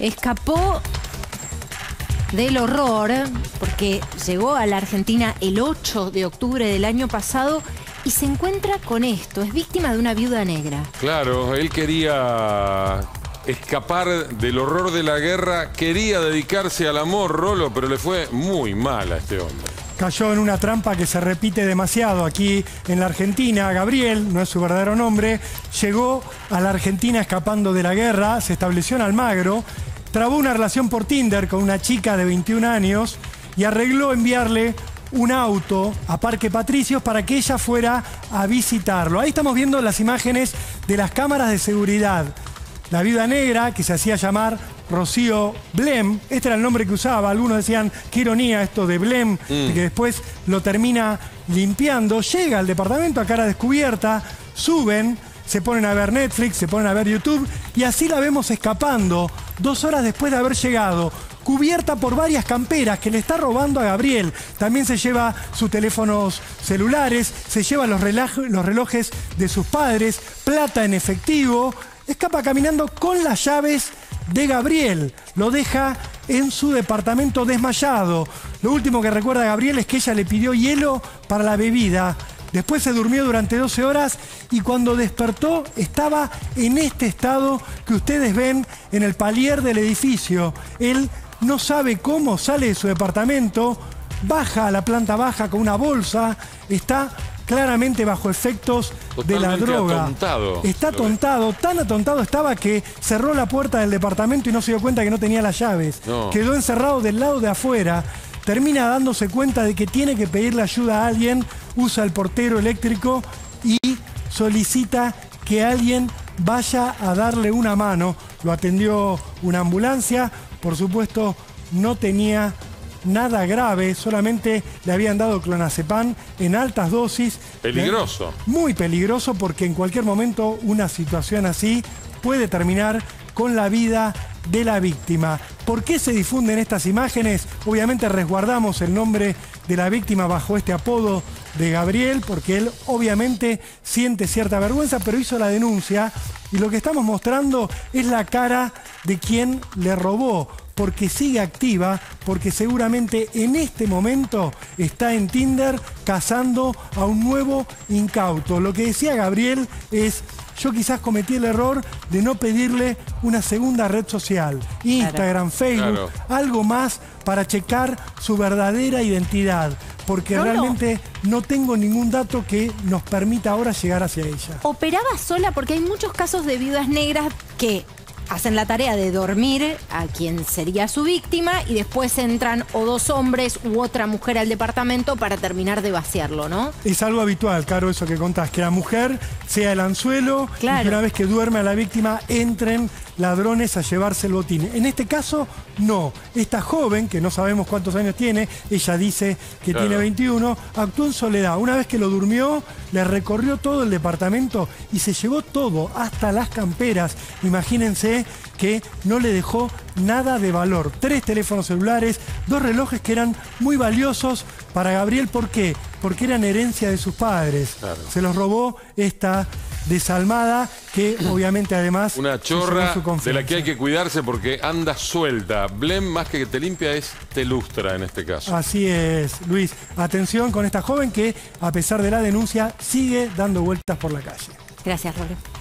escapó del horror porque llegó a la Argentina el 8 de octubre del año pasado y se encuentra con esto, es víctima de una viuda negra. Claro, él quería escapar del horror de la guerra, quería dedicarse al amor, Rolo, pero le fue muy mal a este hombre. Cayó en una trampa que se repite demasiado aquí en la Argentina. Gabriel, no es su verdadero nombre, llegó a la Argentina escapando de la guerra, se estableció en Almagro, trabó una relación por Tinder con una chica de 21 años y arregló enviarle un auto a Parque Patricios para que ella fuera a visitarlo. Ahí estamos viendo las imágenes de las cámaras de seguridad. La viuda negra, que se hacía llamar Rocío Blem, este era el nombre que usaba, algunos decían, qué ironía esto de Blem, que después lo termina limpiando, llega al departamento a cara descubierta, suben, se ponen a ver Netflix, se ponen a ver YouTube y así la vemos escapando dos horas después de haber llegado cubierta por varias camperas que le está robando a Gabriel. También se lleva sus teléfonos celulares, se lleva los, los relojes de sus padres, plata en efectivo. Escapa caminando con las llaves de Gabriel. Lo deja en su departamento desmayado. Lo último que recuerda a Gabriel es que ella le pidió hielo para la bebida. Después se durmió durante 12 horas y cuando despertó estaba en este estado que ustedes ven en el palier del edificio. Él no sabe cómo sale de su departamento, baja a la planta baja con una bolsa, está claramente bajo efectos de la droga. Atontado, está atontado, tan atontado estaba que cerró la puerta del departamento y no se dio cuenta que no tenía las llaves. Quedó encerrado del lado de afuera. Termina dándose cuenta de que tiene que pedirle ayuda a alguien, usa el portero eléctrico y solicita que alguien vaya a darle una mano. Lo atendió una ambulancia, por supuesto, no tenía nada grave, solamente le habían dado clonazepam en altas dosis. Peligroso. Muy peligroso porque en cualquier momento una situación así puede terminar con la vida de la víctima. ¿Por qué se difunden estas imágenes? Obviamente resguardamos el nombre de la víctima bajo este apodo de Gabriel, porque él obviamente siente cierta vergüenza, pero hizo la denuncia y lo que estamos mostrando es la cara de quien le robó, porque sigue activa, porque seguramente en este momento está en Tinder cazando a un nuevo incauto. Lo que decía Gabriel es, yo quizás cometí el error de no pedirle una segunda red social, Instagram, Facebook, algo más para checar su verdadera identidad porque realmente no. tengo ningún dato que nos permita ahora llegar hacia ella. ¿Operaba sola? Porque hay muchos casos de viudas negras que hacen la tarea de dormir a quien sería su víctima y después entran o dos hombres u otra mujer al departamento para terminar de vaciarlo, ¿no? Es algo habitual, Caro, eso que contás, que la mujer sea el anzuelo y que una vez que duerme a la víctima entren ladrones a llevarse el botín. En este caso, no. Esta joven, que no sabemos cuántos años tiene, ella dice que tiene 21, actuó en soledad. Una vez que lo durmió, le recorrió todo el departamento y se llevó todo, hasta las camperas. Imagínense que no le dejó nada de valor. Tres teléfonos celulares, dos relojes que eran muy valiosos para Gabriel. ¿Por qué? Porque eran herencia de sus padres. Se los robó esta desalmada que obviamente además... Una chorra de la que hay que cuidarse porque anda suelta. Blem más que te limpia es te lustra en este caso. Así es, Luis. Atención con esta joven que a pesar de la denuncia sigue dando vueltas por la calle. Gracias, Roberto.